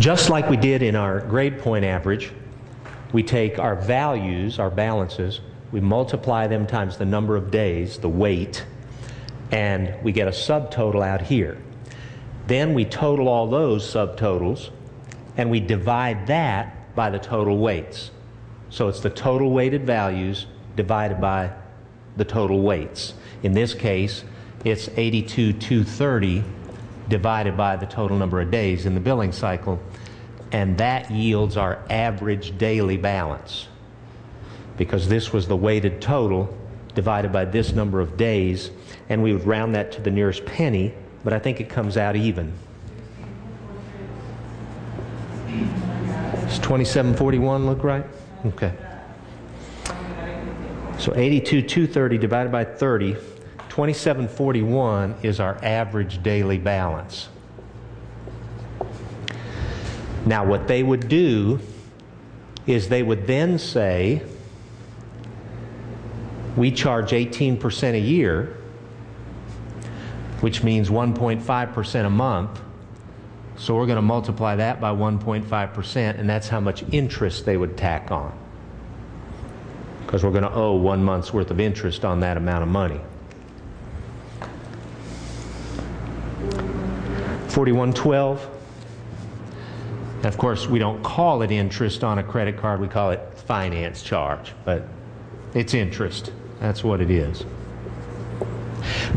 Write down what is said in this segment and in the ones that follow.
Just like we did in our grade point average, we take our values, our balances, we multiply them times the number of days, the weight, and we get a subtotal out here. Then we total all those subtotals and we divide that by the total weights. So it's the total weighted values divided by the total weights. In this case, it's 82,230 divided by the total number of days in the billing cycle, and that yields our average daily balance. Because this was the weighted total divided by this number of days, and we would round that to the nearest penny, but I think it comes out even. Does 2741 look right? Okay. So 82,230 divided by 30, 2741 is our average daily balance. Now, what they would do is they would then say, we charge 18% a year, which means 1.5% a month. So we're going to multiply that by 1.5%, and that's how much interest they would tack on. Because we're going to owe one month's worth of interest on that amount of money. 4112. And of course, we don't call it interest on a credit card, we call it finance charge, but it's interest. That's what it is.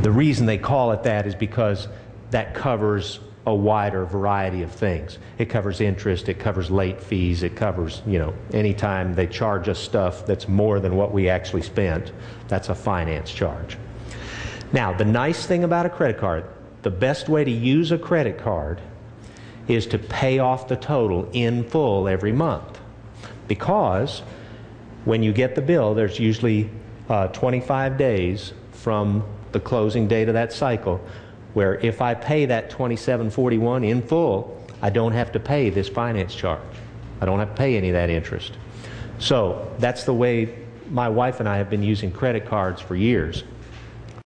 The reason they call it that is because that covers a wider variety of things. It covers interest, it covers late fees, it covers, you know, anytime they charge us stuff that's more than what we actually spent, that's a finance charge. Now, the nice thing about a credit card, the best way to use a credit card is to pay off the total in full every month. Because when you get the bill, there's usually uh, 25 days from the closing date of that cycle where if I pay that 2741 in full, I don't have to pay this finance charge. I don't have to pay any of that interest. So that's the way my wife and I have been using credit cards for years.